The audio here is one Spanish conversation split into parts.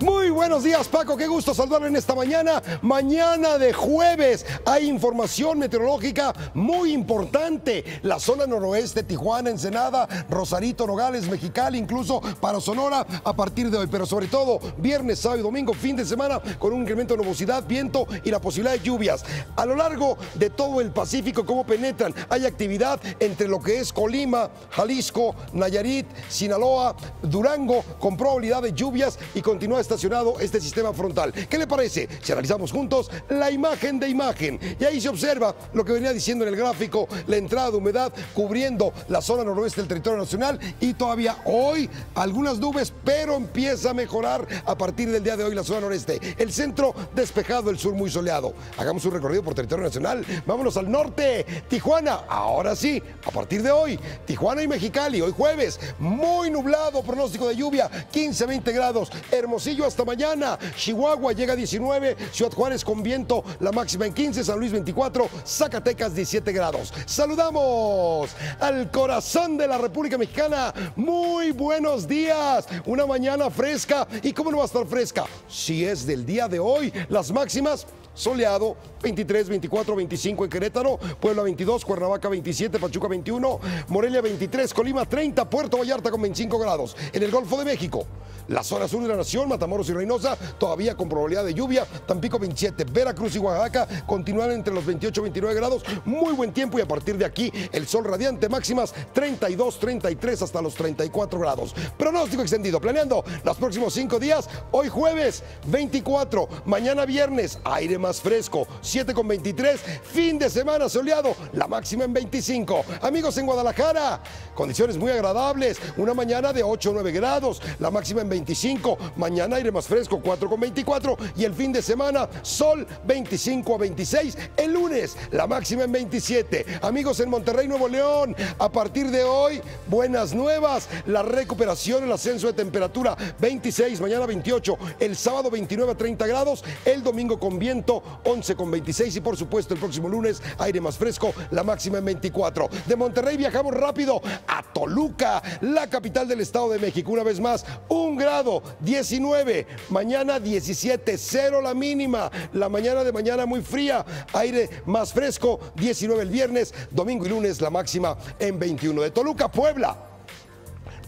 Muy buenos días, Paco. Qué gusto saludarle en esta mañana. Mañana de jueves hay información meteorológica muy importante. La zona noroeste, Tijuana, Ensenada, Rosarito, Nogales, Mexicali, incluso para Sonora a partir de hoy. Pero sobre todo, viernes, sábado y domingo, fin de semana, con un incremento de nubosidad, viento y la posibilidad de lluvias. A lo largo de todo el Pacífico, ¿cómo penetran? Hay actividad entre lo que es Colima, Jalisco, Nayarit, Sinaloa, Durango, con probabilidad de lluvias y continúa estacionado este sistema frontal. ¿Qué le parece? Si analizamos juntos la imagen de imagen. Y ahí se observa lo que venía diciendo en el gráfico, la entrada de humedad cubriendo la zona noroeste del territorio nacional y todavía hoy algunas nubes, pero empieza a mejorar a partir del día de hoy la zona noreste. El centro despejado, el sur muy soleado. Hagamos un recorrido por territorio nacional. Vámonos al norte. Tijuana, ahora sí, a partir de hoy. Tijuana y Mexicali, hoy jueves, muy nublado, pronóstico de lluvia, 15-20 grados. Hermosillo hasta mañana. Chihuahua llega a 19. Ciudad Juárez con viento, la máxima en 15. San Luis 24. Zacatecas 17 grados. Saludamos al corazón de la República Mexicana. Muy buenos días. Una mañana fresca. ¿Y cómo no va a estar fresca? Si es del día de hoy, las máximas soleado, 23, 24, 25 en Querétaro, Puebla 22, Cuernavaca 27, Pachuca 21, Morelia 23, Colima 30, Puerto Vallarta con 25 grados. En el Golfo de México, la zona sur de la nación, Matamoros y Reynosa, todavía con probabilidad de lluvia, Tampico 27, Veracruz y Oaxaca continúan entre los 28 y 29 grados, muy buen tiempo y a partir de aquí el sol radiante máximas 32, 33 hasta los 34 grados. Pronóstico extendido, planeando los próximos 5 días, hoy jueves 24, mañana viernes, aire más fresco, 7 con 23, fin de semana soleado, la máxima en 25. Amigos en Guadalajara, condiciones muy agradables, una mañana de 8 o 9 grados, la máxima en 25, mañana aire más fresco, 4 con 24 y el fin de semana sol 25 a 26, el lunes la máxima en 27. Amigos en Monterrey, Nuevo León, a partir de hoy, buenas nuevas, la recuperación, el ascenso de temperatura 26, mañana 28, el sábado 29 a 30 grados, el domingo con viento 11 con 26 y por supuesto el próximo lunes aire más fresco, la máxima en 24. De Monterrey viajamos rápido a Toluca, la capital del Estado de México. Una vez más, un grado, 19. Mañana 17, cero la mínima. La mañana de mañana muy fría, aire más fresco, 19 el viernes, domingo y lunes la máxima en 21. De Toluca, Puebla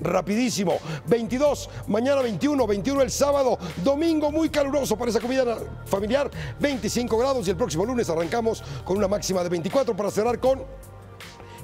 rapidísimo. 22, mañana 21, 21 el sábado, domingo muy caluroso para esa comida familiar, 25 grados y el próximo lunes arrancamos con una máxima de 24 para cerrar con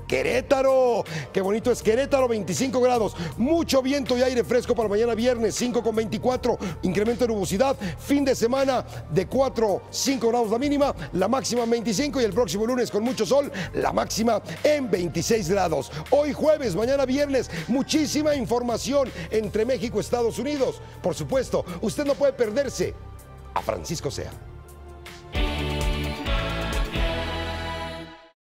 Querétaro. Qué bonito es Querétaro, 25 grados. Mucho viento y aire fresco para mañana viernes, 5 con 24. Incremento de nubosidad. Fin de semana de 4, 5 grados la mínima, la máxima en 25 y el próximo lunes con mucho sol, la máxima en 26 grados. Hoy jueves, mañana viernes, muchísima información entre México y Estados Unidos. Por supuesto, usted no puede perderse a Francisco Sea.